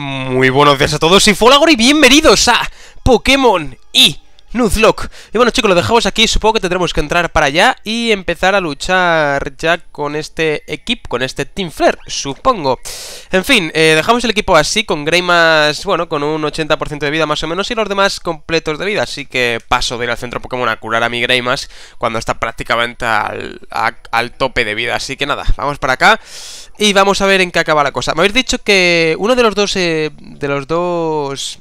Muy buenos días a todos y Folagor y bienvenidos a Pokémon y Nuzlocke. Y bueno chicos, lo dejamos aquí, supongo que tendremos que entrar para allá y empezar a luchar ya con este equipo, con este Team Flare, supongo. En fin, eh, dejamos el equipo así, con Greymas, bueno, con un 80% de vida más o menos y los demás completos de vida. Así que paso de ir al centro Pokémon a curar a mi Greymas cuando está prácticamente al, al tope de vida. Así que nada, vamos para acá y vamos a ver en qué acaba la cosa. Me habéis dicho que uno de los dos... Eh, de los dos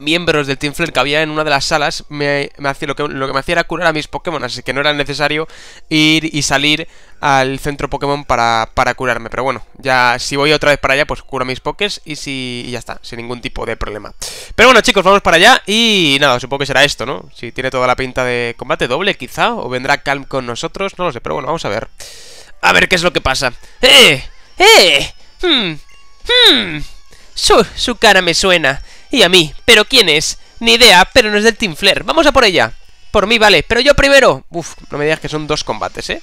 miembros del Team Flare que había en una de las salas me, hacía, lo, que, lo que me hacía era curar a mis Pokémon, así que no era necesario ir y salir al centro Pokémon para, para curarme. Pero bueno, ya si voy otra vez para allá, pues curo mis Pokés y, si, y ya está, sin ningún tipo de problema. Pero bueno, chicos, vamos para allá y nada, supongo que será esto, ¿no? Si tiene toda la pinta de combate doble, quizá, o vendrá Calm con nosotros, no lo sé, pero bueno, vamos a ver. A ver qué es lo que pasa. ¡Eh! ¡Eh! Hmm, hmm. Su, su cara me suena. Y a mí. ¿Pero quién es? Ni idea, pero no es del Team Flare. Vamos a por ella. Por mí, vale. Pero yo primero. Uf, no me digas que son dos combates, ¿eh?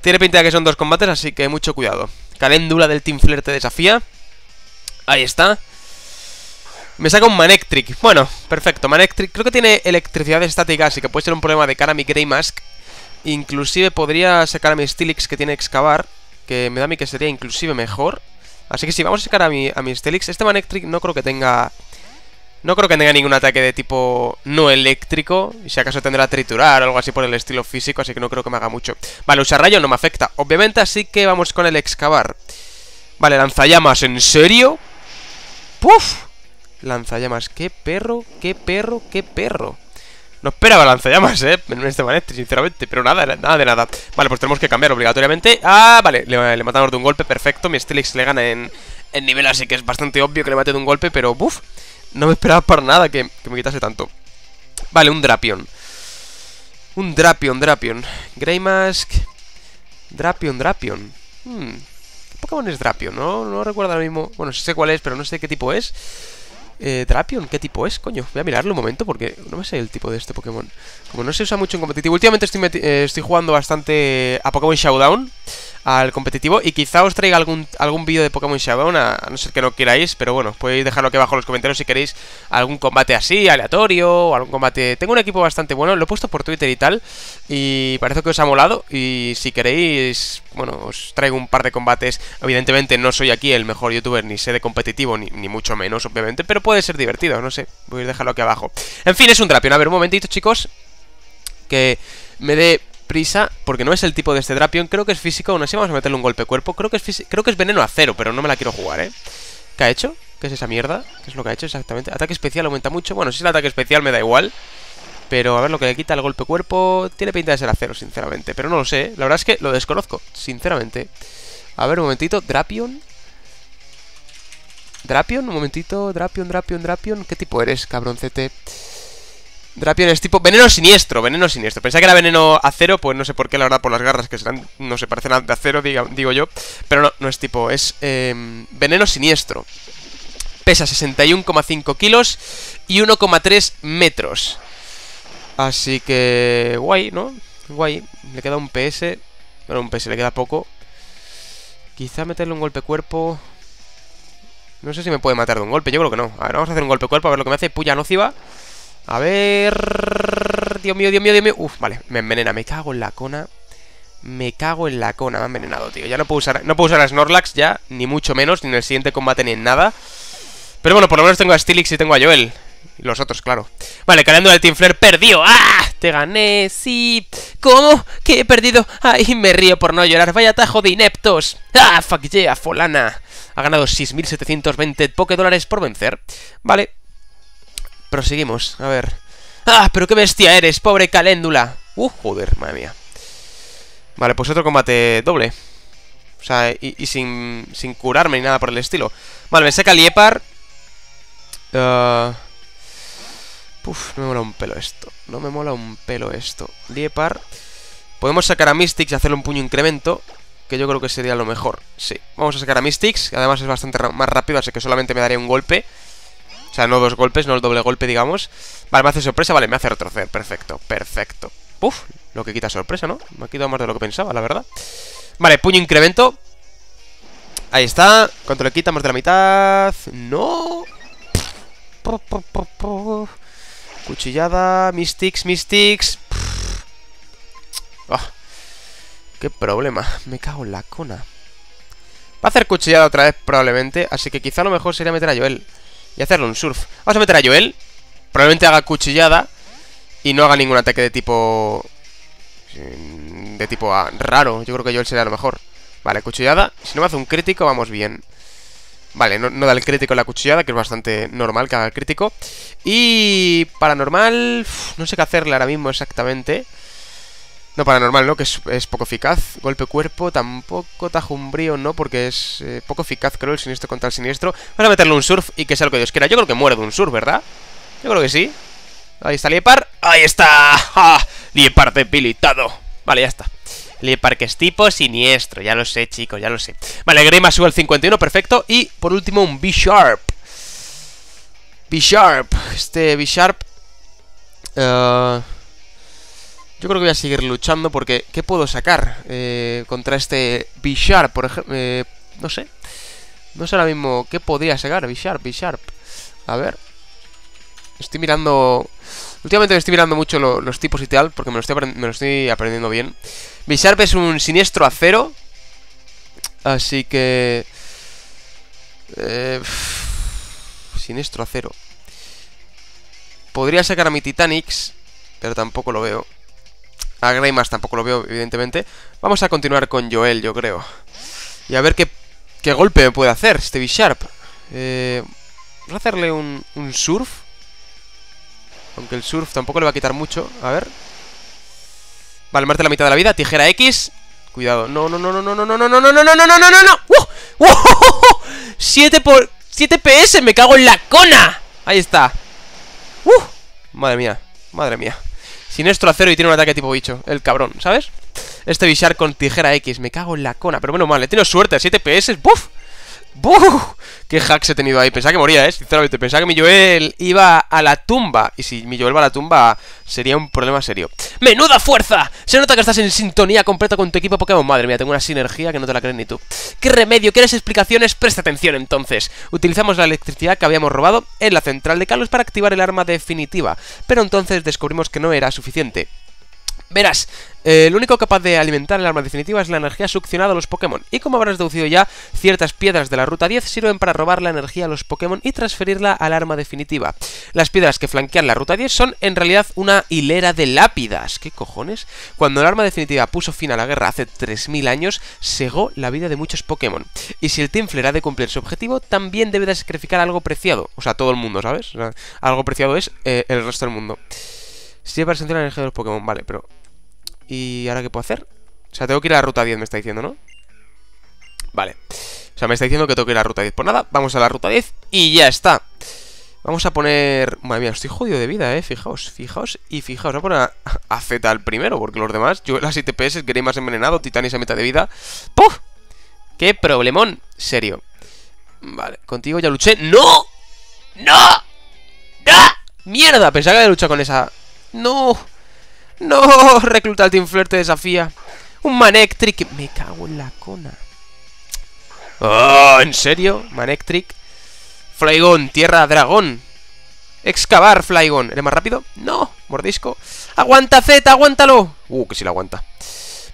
Tiene pinta de que son dos combates, así que mucho cuidado. Caléndula del Team Flare te desafía. Ahí está. Me saca un Manectric. Bueno, perfecto. Manectric creo que tiene electricidad estática, así que puede ser un problema de cara a mi Grey Mask. Inclusive podría sacar a mi Stilix que tiene excavar, que me da a mí que sería inclusive mejor. Así que sí, vamos a sacar a mi, a mi Stilix. Este Manectric no creo que tenga... No creo que tenga ningún ataque de tipo no eléctrico. Y si acaso tendrá triturar o algo así por el estilo físico, así que no creo que me haga mucho. Vale, usar rayo no me afecta. Obviamente, así que vamos con el excavar. Vale, lanzallamas, ¿en serio? ¡Puf! Lanzallamas, qué perro, qué perro, qué perro. No esperaba lanzallamas, eh, en este manete, sinceramente Pero nada, nada de nada Vale, pues tenemos que cambiar obligatoriamente Ah, vale, le, matamos de un golpe, perfecto Mi Stelix le gana en, en nivel Así que es bastante obvio que le mate de un golpe Pero, buf, no me esperaba para nada que, me quitase tanto. Vale, un Drapion. Un Drapion, Drapion. Greymask Drapion, Drapion. Hmm. ¿Qué Pokémon es Drapion? No, no recuerdo ahora mismo. Bueno, sé cuál es, pero no sé qué tipo es eh, Drapion, ¿qué tipo es? Coño, voy a mirarlo un momento porque no me sé el tipo de este Pokémon. Como no se usa mucho en competitivo Últimamente estoy, eh, estoy jugando bastante a Pokémon Showdown al competitivo y quizá os traiga algún, algún vídeo de Pokémon Showdown, a, no ser que no queráis, pero bueno, podéis dejarlo aquí abajo en los comentarios si queréis algún combate así, aleatorio, o algún combate... Tengo un equipo bastante bueno, lo he puesto por Twitter y tal, y parece que os ha molado, y si queréis, bueno, os traigo un par de combates, evidentemente no soy aquí el mejor youtuber, ni sé de competitivo, ni, ni mucho menos, obviamente, pero puede ser divertido, no sé, voy a dejarlo aquí abajo. En fin, es un Drapion, a ver, un momentito chicos, que me dé prisa, porque no es el tipo de este Drapion, creo que es físico, aún así vamos a meterle un golpe cuerpo, creo que es creo que es veneno a cero, pero no me la quiero jugar, ¿eh? ¿Qué ha hecho? ¿Qué es esa mierda? ¿Qué es lo que ha hecho exactamente? Ataque especial aumenta mucho, bueno, si es el ataque especial me da igual, pero a ver lo que le quita el golpe cuerpo, tiene pinta de ser a cero, sinceramente, pero no lo sé, ¿eh? la verdad es que lo desconozco, sinceramente. A ver, un momentito, Drapion... Drapion, un momentito, Drapion, Drapion, Drapion, ¿qué tipo eres, cabroncete? Drapion es tipo veneno siniestro, veneno siniestro. Pensaba que era veneno acero, pues no sé por qué, la verdad, por las garras que serán, no se parecen a de acero, digo yo. Pero no, no es tipo, es em, veneno siniestro. Pesa 61,5 kilos y 1,3 metros. Así que, guay, ¿no? Guay. Le queda un PS. Bueno, un PS le queda poco. Quizá meterle un golpe cuerpo. No sé si me puede matar de un golpe, yo creo que no. A ver, vamos a hacer un golpe cuerpo, a ver lo que me hace. Puya nociva. A ver... Dios mío, Dios mío, Dios mío. Uf, vale, me envenena. Me cago en la cona. Me cago en la cona. Me ha envenenado, tío. Ya no puedo usar, no puedo usar a Snorlax ya, ni mucho menos, ni en el siguiente combate ni en nada. Pero bueno, por lo menos tengo a Stilix y tengo a Joel. Los otros, claro. Vale, calando el Team Flare, perdió. ¡Ah! Te gané, sí. ¿Cómo? ¿Qué he perdido? Ay, me río por no llorar. Vaya tajo de ineptos. ¡Ah, fuck yeah, Folana! Ha ganado 6.720 Poké dólares por vencer. Vale, Proseguimos, a ver. ¡Ah, pero qué bestia eres, pobre caléndula! ¡Uh, joder, madre mía! Vale, pues otro combate doble. O sea, y, sin, sin curarme ni nada por el estilo. Vale, me saca Liepar uh... Uf, no me mola un pelo esto. No me mola un pelo esto. Liepar Podemos sacar a Mystics y hacerle un puño incremento Que yo creo que sería lo mejor Sí, vamos a sacar a Mystics Que además es bastante más rápido Así que solamente me daría un golpe o sea, no dos golpes, no el doble golpe, digamos Vale, me hace sorpresa, vale, me hace retroceder Perfecto, perfecto Uf, lo que quita sorpresa, ¿no? Me ha quitado más de lo que pensaba, la verdad Vale, puño incremento Ahí está. ¿Cuánto le quitamos de la mitad? No. Cuchillada. Mystics, Mystics. Ah, qué problema. Me cago en la cona. Va a hacer cuchillada otra vez probablemente. Así que quizá lo mejor sería meter a Joel. Y hacerle un surf. Vamos a meter a Joel. Probablemente haga cuchillada. Y no haga ningún ataque de tipo... De tipo raro. Yo creo que Joel sería lo mejor. Vale, cuchillada. Si no me hace un crítico, vamos bien. Vale, no, da el crítico en la cuchillada, que es bastante normal que haga el crítico. Y paranormal... no sé qué hacerle ahora mismo exactamente. No, paranormal, ¿no? Que es, poco eficaz. Golpe cuerpo, tampoco tajumbrío, ¿no? Porque es eh, poco eficaz, creo, el siniestro contra el siniestro. Vamos a meterle un surf y que sea lo que Dios quiera. Yo creo que muere de un surf, ¿verdad? Yo creo que sí. Ahí está Liepar. ¡Ahí está! Liepar debilitado. Vale, ya está. Liepar que es tipo siniestro, ya lo sé, chicos, ya lo sé. Vale, Grima sube al 51, perfecto. Y por último, un B-Sharp. B-Sharp. Este B-Sharp. Uh, yo creo que voy a seguir luchando porque... ¿Qué puedo sacar eh, contra este B-Sharp, por ejemplo? Eh, no sé. No sé ahora mismo qué podría sacar. B-Sharp, B-Sharp. A ver. Estoy mirando... Últimamente me estoy mirando mucho los tipos y tal, porque me lo estoy, me lo estoy aprendiendo bien. Bisharp es un siniestro acero. Así que... Eh, siniestro acero. Podría sacar a mi Titanics, pero tampoco lo veo. A Greymas tampoco lo veo, evidentemente. Vamos a continuar con Joel, yo creo. Y a ver qué, qué golpe me puede hacer este Bisharp. Eh, a hacerle un, un surf. Aunque el surf tampoco le va a quitar mucho. A ver. Vale, muerte la mitad de la vida. Tijera X. Cuidado. No, no, no, no, no, no, no, no, no, no, no, no, no, no, no, no. ¡Uh! 7 por... 7 PS. Me cago en la cona. Ahí está. ¡Uh! Madre mía. Madre mía. Sinestro acero y tiene un ataque tipo bicho. El cabrón, ¿sabes? Este Bishar con tijera X. Me cago en la cona. Pero bueno, mal. He tenido suerte. 7 PS. ¡Buf! ¡Buf! ¡Qué hacks he tenido ahí! Pensaba que moría, ¿eh? Sinceramente, pensaba que mi Joel iba a la tumba. Y si mi Joel va a la tumba, sería un problema serio. ¡Menuda fuerza! Se nota que estás en sintonía completa con tu equipo Pokémon. Madre mía, tengo una sinergia que no te la crees ni tú. ¿Qué remedio? ¿Quieres explicaciones? Presta atención entonces. Utilizamos la electricidad que habíamos robado en la central de Carlos para activar el arma definitiva. Pero entonces descubrimos que no era suficiente. Verás, eh, lo único capaz de alimentar el arma definitiva es la energía succionada a los Pokémon, y como habrás deducido ya, ciertas piedras de la Ruta 10 sirven para robar la energía a los Pokémon y transferirla al arma definitiva. Las piedras que flanquean la Ruta 10 son en realidad una hilera de lápidas. ¿Qué cojones? Cuando el arma definitiva puso fin a la guerra hace 3000 años, segó la vida de muchos Pokémon. Y si el Flare ha de cumplir su objetivo, también debe de sacrificar algo preciado. O sea, todo el mundo, ¿sabes? algo preciado es eh, el resto del mundo. Sí, para sentir la energía de los Pokémon, vale, pero... ¿Y ahora qué puedo hacer? O sea, tengo que ir a la ruta 10, me está diciendo, ¿no? Vale. O sea, me está diciendo que tengo que ir a la ruta 10. Pues nada, vamos a la ruta 10 y ya está. Vamos a poner... Madre mía, estoy jodido de vida, eh. Fijaos, fijaos y fijaos. Voy a poner a, Z al primero, porque los demás... Yo las ITPS, queréis más envenenado, Titanis a mitad de vida. ¡Puf! ¡Qué problemón! Serio. Vale, contigo ya luché. ¡No! ¡No! ¡No! ¡Mierda! Pensaba que había luchado con esa... ¡No! ¡No! Recluta al Team Flirt te desafía. Un Manectric. Me cago en la cona. ¡Oh! ¿En serio? Manectric. Flygon, tierra dragón. Excavar, Flygon. ¿Eres más rápido? No. Mordisco. ¡Aguanta, Z! ¡Aguántalo! Uh, que sí lo aguanta.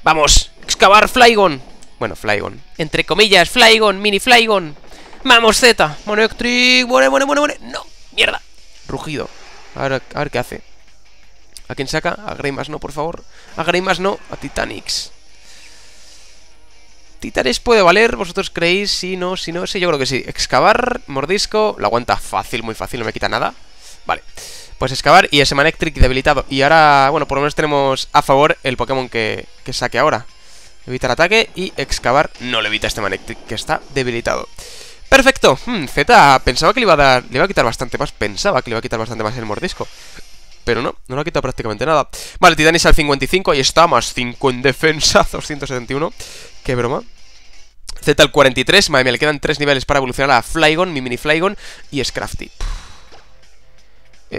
Vamos. Excavar, Flygon. Bueno, Flygon. Entre comillas, Flygon, mini Flygon. Vamos, Z. Manectric. Muere, muere, muere, muere. No. Mierda. Rugido. A a ver qué hace. ¿A quién saca? A Greymas no, por favor. A Greymas no, a Titanics. Titanes puede valer, ¿vosotros creéis? Sí, no, sí, no, sí, yo creo que sí. Excavar, mordisco, la aguanta fácil, muy fácil, no me quita nada. Vale, pues excavar y ese Manectric debilitado. Y ahora, bueno, por lo menos tenemos a favor el Pokémon que, saque ahora. Evitar ataque y excavar no le evita este Manectric, que está debilitado. Perfecto, hmm, Z pensaba que le iba a dar, le iba a quitar bastante más, pensaba que le iba a quitar bastante más el mordisco. Pero no, no lo ha quitado prácticamente nada Vale, Titanis al 55, ahí está, más 5 en defensa, 271 Qué broma Z al 43, madre mía, le quedan 3 niveles para evolucionar a Flygon, mi mini Flygon Y Scrafty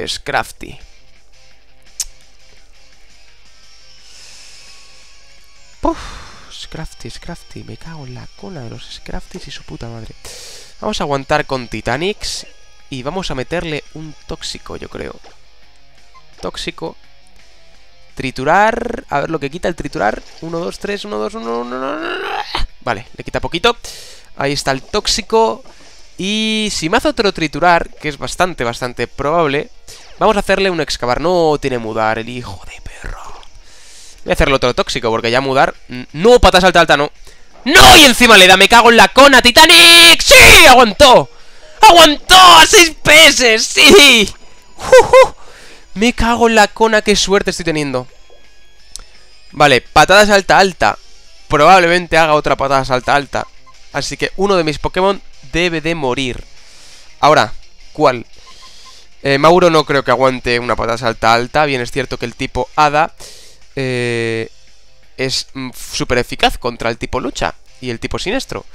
Scrafty Scrafty, Scrafty. Me cago en la cola de los Scrafties y su puta madre. Vamos a aguantar con Titanics. Y vamos a meterle un tóxico, yo creo. Tóxico. Triturar. A ver lo que quita el triturar. 1, 2, 3, 1, 2, 1, 1, Vale, le quita poquito. Ahí está el tóxico. Y si me hace otro triturar, que es bastante, bastante probable, vamos a hacerle un excavar. No tiene mudar, el hijo de perro. Voy a hacerle otro tóxico, porque ya mudar... No, patas alta alta, no. ¡No! Y encima le da, me cago en la cona, Titanic. ¡Sí! ¡Aguantó! ¡Aguantó! ¡A 6 PS! ¡Sí! Me cago en la cona, qué suerte estoy teniendo. Vale, patada salta alta. Probablemente haga otra patada salta alta. Así que uno de mis Pokémon debe de morir. Ahora, ¿cuál? Eh, Mauro no creo que aguante una patada salta alta. Bien, es cierto que el tipo Hada eh, es mm, súper eficaz contra el tipo lucha y el tipo siniestro.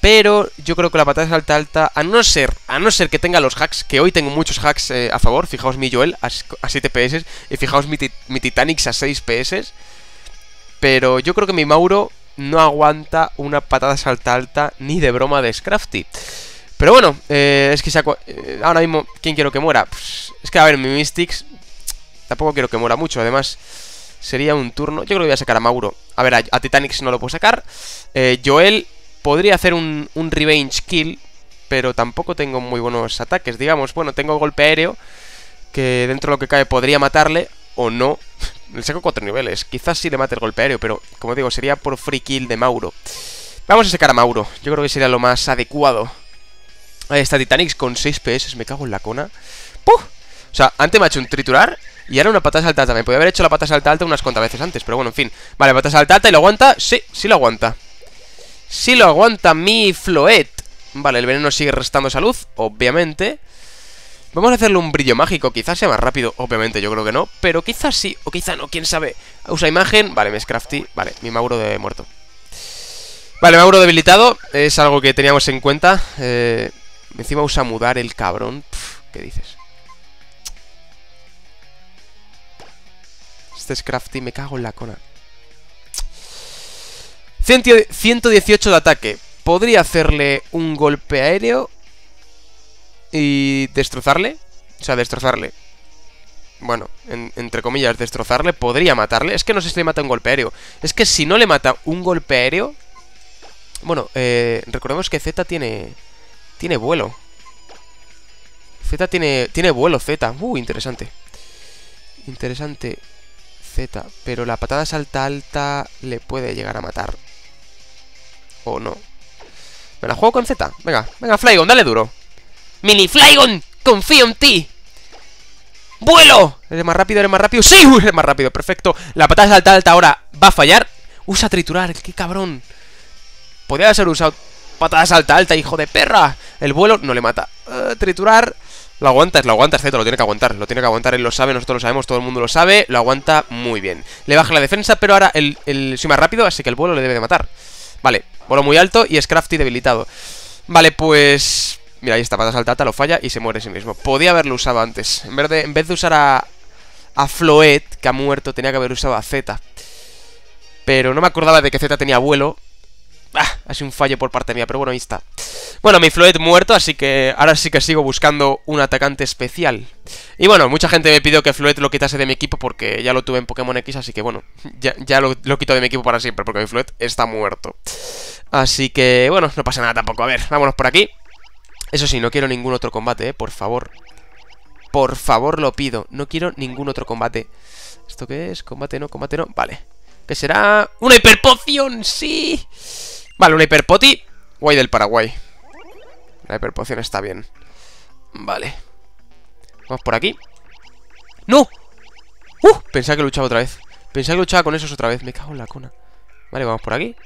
Pero yo creo que la patada salta alta, a no ser, a no ser que tenga los hacks, que hoy tengo muchos hacks eh, a favor, fijaos mi Joel a, 7 PS y fijaos mi, Titanics a 6 PS. Pero yo creo que mi Mauro no aguanta una patada salta alta ni de broma de Scrafty. Pero bueno, eh, es que eh, ahora mismo, ¿quién quiero que muera? Pues, es que a ver, mi Mystics tampoco quiero que muera mucho, además sería un turno. Yo creo que voy a sacar a Mauro. A ver, a, a Titanics no lo puedo sacar. Joel podría hacer un, revenge kill, pero tampoco tengo muy buenos ataques, digamos. Bueno, tengo golpe aéreo, que dentro de lo que cae podría matarle, o no. Le saco cuatro niveles. Quizás sí le mate el golpe aéreo, pero como digo, sería por free kill de Mauro. Vamos a sacar a Mauro. Yo creo que sería lo más adecuado. Ahí está Titanic con 6 PS. Me cago en la cona. ¡Puh! O sea, antes me ha hecho un triturar y ahora una patada salta alta. Me podía haber hecho la patada salta alta unas cuantas veces antes, pero bueno, en fin. Vale, patada salta alta y lo aguanta. Sí, sí lo aguanta. Sí lo aguanta mi Floet. Vale, el veneno sigue restando salud, obviamente. Vamos a hacerle un brillo mágico, quizás sea más rápido, obviamente yo creo que no, pero quizás sí, o quizá no, quién sabe. Usa imagen, vale, me es crafty, vale, mi Mauro de muerto. Vale, Mauro debilitado, es algo que teníamos en cuenta. Eh, encima usa mudar el cabrón, ¿qué dices? Este es crafty, me cago en la cona. 118 de ataque. Podría hacerle un golpe aéreo y destrozarle. O sea, destrozarle. Bueno, entre comillas, destrozarle. Podría matarle. Es que no sé si le mata un golpe aéreo. Es que si no le mata un golpe aéreo... Bueno, eh, recordemos que Z tiene... Tiene vuelo. Z tiene, tiene vuelo, Z. Uh, interesante. Interesante. Z. Pero la patada salta alta le puede llegar a matar. ¿O no? Me la juego con Z. Venga, venga, Flygon, dale duro. ¡Mini Flygon! ¡Confío en ti! ¡Vuelo! ¿Eres más rápido? ¿Eres más rápido? ¡Sí! eres más rápido, perfecto La patada salta alta ahora va a fallar Usa triturar, qué cabrón Podría haber usado patada salta alta, hijo de perra El vuelo no le mata uh, Triturar Lo aguantas, lo aguantas, Z, lo tiene que aguantar Lo tiene que aguantar, él lo sabe, nosotros lo sabemos, todo el mundo lo sabe Lo aguanta muy bien Le baja la defensa, pero ahora el, el soy más rápido Así que el vuelo le debe de matar Vale, vuelo muy alto y es crafty debilitado Vale, pues... Mira, ahí está, pata saltata, lo falla y se muere sí mismo. Podía haberlo usado antes. En vez de, en vez de usar a, a Floet, que ha muerto, tenía que haber usado a Z. Pero no me acordaba de que Z tenía vuelo. Ah, ha sido un fallo por parte mía, pero bueno, ahí está. Bueno, mi Floet muerto, así que ahora sí que sigo buscando un atacante especial. Y bueno, mucha gente me pidió que Floet lo quitase de mi equipo porque ya lo tuve en Pokémon X, así que bueno, ya, ya lo, lo quito de mi equipo para siempre, porque mi Floet está muerto. Así que bueno, no pasa nada tampoco. A ver, vámonos por aquí. Eso sí, no quiero ningún otro combate, ¿eh? Por favor. Por favor lo pido. No quiero ningún otro combate. ¿Esto qué es? Combate no, combate no. Vale. ¿Qué será? ¡Una hiperpoción! ¡Sí! Vale, una hiperpoti. Guay del Paraguay. La hiperpoción está bien. Vale. Vamos por aquí. ¡No! ¡Uh! Pensaba que luchaba otra vez. Pensaba que luchaba con esos otra vez. Me cago en la cona. Vale, vamos por aquí.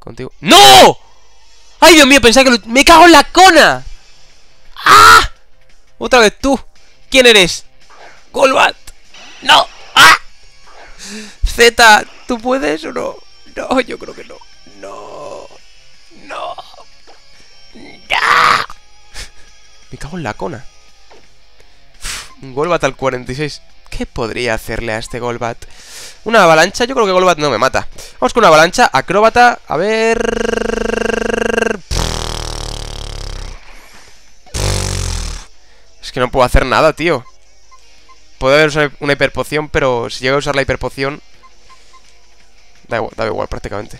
Contigo. ¡No! ¡Ay, Dios mío! Pensaba que... ¡Me cago en la cona! ¡Ah! Otra vez tú. ¿Quién eres? Golbat. ¡No! ¡Ah! Z, ¿tú puedes o no? No, yo creo que. No. ¡No! Me cago en la cona. Un Golbat al 46. ¿Qué podría hacerle a este Golbat? Una avalancha, yo creo que Golbat no me mata Vamos con una avalancha, acróbata A ver... Es que no puedo hacer nada, tío Puedo haber una hiperpoción, pero si llego a usar la hiperpoción Da igual, da igual prácticamente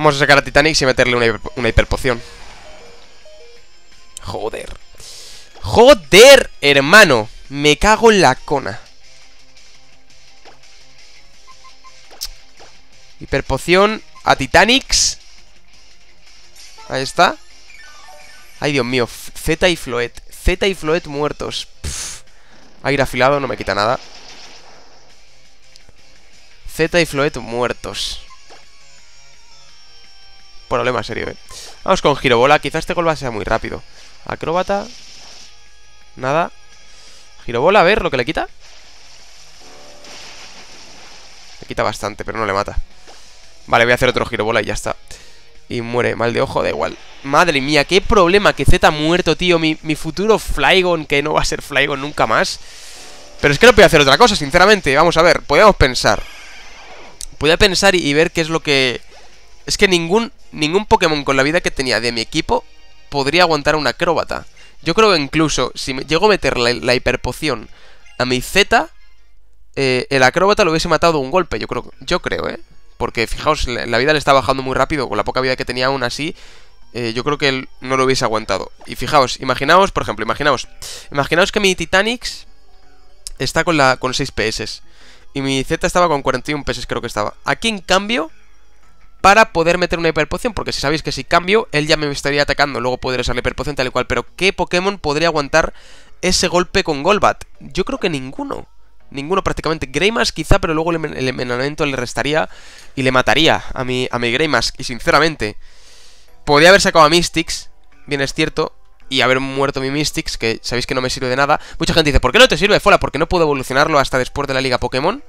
Vamos a sacar a Titanic y meterle una, hiperpoción. Joder. ¡Joder, hermano! Me cago en la cona. Hiperpoción a Titanics. Ahí está. Ay, Dios mío. Z y Floet. Z y Floet muertos. Aire afilado no me quita nada. Z y Floet muertos Problema serio, eh. Vamos con Girobola Quizás este gol va a ser muy rápido. Acróbata. Nada. Girobola, a ver lo que le quita Le quita bastante, pero no le mata. Vale, voy a hacer otro girobola y ya está. Y muere, mal de ojo, da igual. Madre mía, qué problema que Z ha muerto, tío. Mi, mi futuro Flygon, que no va a ser Flygon nunca más. Pero es que no puedo hacer otra cosa, sinceramente. Vamos a ver, podemos pensar. Podía pensar y, ver qué es lo que... Es que ningún, ningún Pokémon con la vida que tenía de mi equipo Podría aguantar una acróbata yo creo que incluso si me llego a meter la, hiperpoción a mi Z, eh, el acróbata lo hubiese matado un golpe, yo creo, yo creo, ¿eh? Porque fijaos, la, vida le está bajando muy rápido, con la poca vida que tenía aún así, eh, yo creo que él no lo hubiese aguantado. Y fijaos, imaginaos, por ejemplo, imaginaos, imaginaos que mi Titanics está con, la, con 6 PS. Y mi Z estaba con 41 PS, creo que estaba. Aquí, en cambio, para poder meter una hiperpoción, porque si sabéis que si cambio, él ya me estaría atacando, luego podría usar la hiperpoción tal y cual, pero ¿qué Pokémon podría aguantar ese golpe con Golbat? Yo creo que ninguno. Ninguno prácticamente. Greymask quizá, pero luego el, envenenamiento le restaría y le mataría a mi, a mi Greymask. Y sinceramente, podría haber sacado a Mystics, bien es cierto, y haber muerto mi Mystics, que sabéis que no me sirve de nada. Mucha gente dice, ¿por qué no te sirve, Fola? Porque no puedo evolucionarlo hasta después de la Liga Pokémon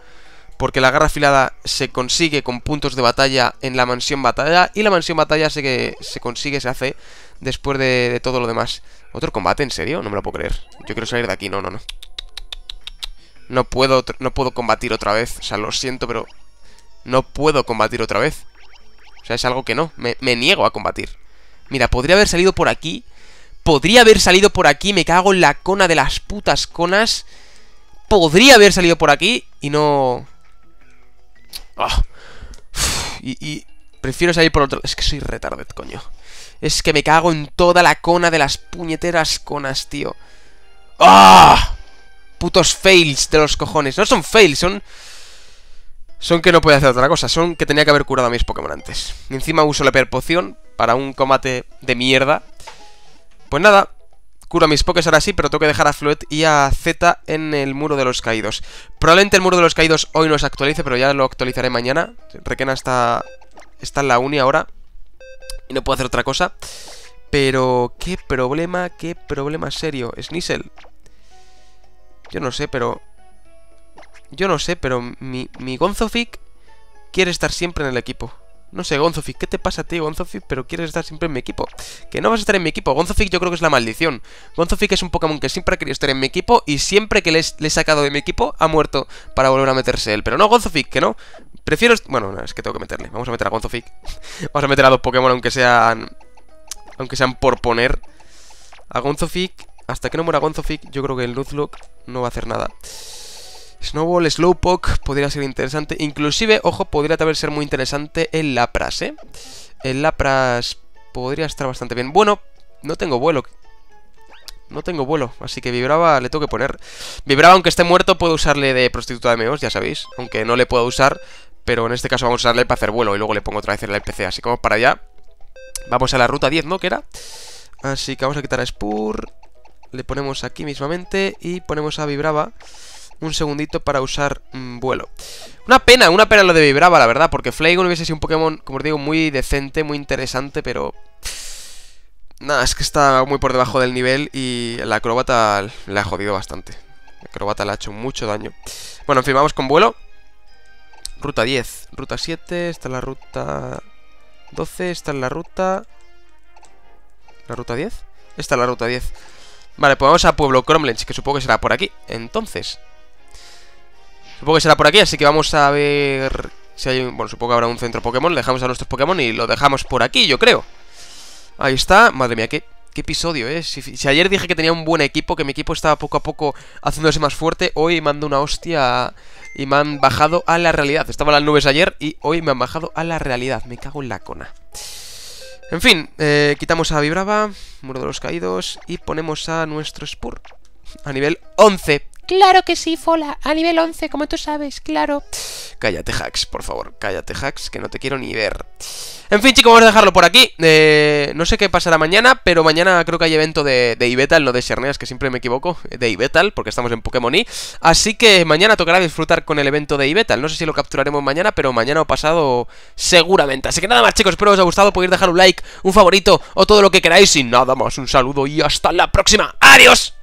porque la garra afilada se consigue con puntos de batalla en la mansión batalla y la mansión batalla se, se consigue, se hace después de, todo lo demás. ¿Otro combate? ¿En serio? No me lo puedo creer. Yo quiero salir de aquí, no, no, no. No puedo, no puedo combatir otra vez. O sea, lo siento, pero no puedo combatir otra vez. O sea, es algo que no. Me, me niego a combatir. Mira, podría haber salido por aquí. Podría haber salido por aquí. Me cago en la cona de las putas conas. Podría haber salido por aquí y no... Ah. Y, prefiero salir por otro... Es que soy retarded, coño. Es que me cago en toda la cona de las puñeteras conas, tío. ¡Ah! Putos fails de los cojones. No son fails, son... Son que no puede hacer otra cosa. Son que tenía que haber curado a mis Pokémon antes. Encima uso la perpoción para un combate de mierda. Pues nada, Curo mis pokés ahora sí, pero tengo que dejar a Floet y a Z en el muro de los caídos. Probablemente el muro de los caídos hoy no se actualice, pero ya lo actualizaré mañana. Requena está, está en la uni ahora y no puedo hacer otra cosa. Pero, qué problema, qué problema serio. Sneasel. Yo no sé, pero... Yo no sé, pero mi, mi Gonzofic quiere estar siempre en el equipo. No sé, Gonzofic, ¿qué te pasa a ti, Gonzofic? Pero quieres estar siempre en mi equipo. Que no vas a estar en mi equipo. Gonzofic yo creo que es la maldición. Gonzofic es un Pokémon que siempre ha querido estar en mi equipo y siempre que le, he sacado de mi equipo ha muerto para volver a meterse él. Pero no, Gonzofic, que no. Prefiero... Bueno, es que tengo que meterle. Vamos a meter a Gonzofic. Vamos a meter a dos Pokémon aunque sean... Aunque sean por poner. A Gonzofic... Hasta que no muera Gonzofic, yo creo que el Nuzlocke no va a hacer nada. Snowball, Slowpoke, podría ser interesante. Inclusive, ojo, podría también ser muy interesante el Lapras, ¿eh? El Lapras podría estar bastante bien. Bueno, no tengo vuelo. No tengo vuelo, así que Vibraba le tengo que poner. Vibraba, aunque esté muerto, puedo usarle de prostituta de meos, ya sabéis. Aunque no le puedo usar, pero en este caso vamos a usarle para hacer vuelo y luego le pongo otra vez el PC. Así que vamos para allá. Vamos a la ruta 10, ¿no? Que era. Así que vamos a quitar a Spur. Le ponemos aquí mismamente y ponemos a Vibraba un segundito para usar mm, vuelo. Una pena, una pena lo de Vibrava, la verdad, porque Flaygon hubiese sido un Pokémon, como os digo, muy decente, muy interesante, pero... Nada, es que está muy por debajo del nivel y la acróbata le ha jodido bastante. La acróbata le ha hecho mucho daño. Bueno, en fin, vamos con vuelo. Ruta 10, ruta 7, esta es la ruta 12, esta es la ruta... ¿La ruta 10? Esta es la ruta 10. Vale, pues vamos a Pueblo Cromlech, que supongo que será por aquí. Entonces... Supongo que será por aquí, así que vamos a ver... Si hay... Bueno, supongo que habrá un centro Pokémon. Dejamos a nuestros Pokémon y lo dejamos por aquí, yo creo. Ahí está. Madre mía, qué, qué episodio, ¿eh? Si, ayer dije que tenía un buen equipo, que mi equipo estaba poco a poco haciéndose más fuerte, hoy mando una hostia y me han bajado a la realidad. Estaban las nubes ayer y hoy me han bajado a la realidad. Me cago en la cona. En fin, eh, quitamos a Vibrava, Muro de los Caídos y ponemos a nuestro Spur a nivel 11. Claro que sí, Fola, a nivel 11, como tú sabes, claro. Cállate, Hacks, por favor, cállate, Hacks, que no te quiero ni ver. En fin, chicos, vamos a dejarlo por aquí. Eh, no sé qué pasará mañana, pero mañana creo que hay evento de, Ibetal, no de Serneas, que siempre me equivoco, de Ibetal, porque estamos en Pokémon. Así que mañana tocará disfrutar con el evento de Ibetal. No sé si lo capturaremos mañana, pero mañana o pasado seguramente. Así que nada más, chicos, espero que os haya gustado. Podéis dejar un like, un favorito o todo lo que queráis. Y nada más, un saludo y hasta la próxima. ¡Adiós!